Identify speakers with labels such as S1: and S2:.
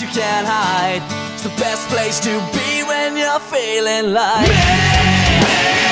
S1: you can't hide. It's the best place to be when you're feeling like. Me, me.